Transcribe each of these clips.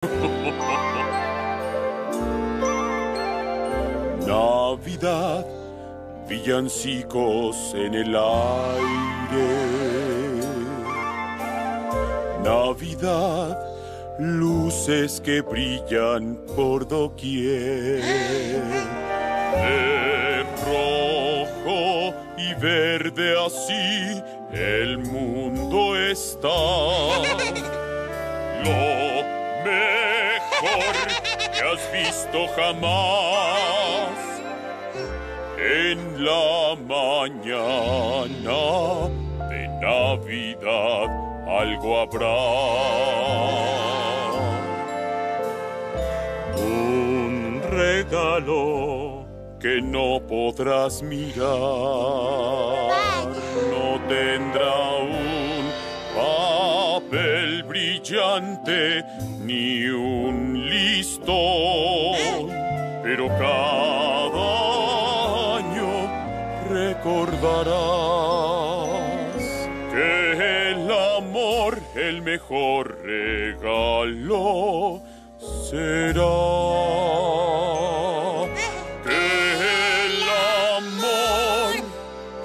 Navidad, villancicos en el aire. Navidad, luces que brillan por doquier. Rojo y verde así el mundo está. que has visto jamás. En la mañana de Navidad algo habrá. Un regalo que no podrás mirar. No tendrá un papel brillante ni un listón, pero cada año recordarás que el amor, el mejor regalo será. Que el amor,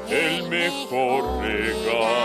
el mejor regalo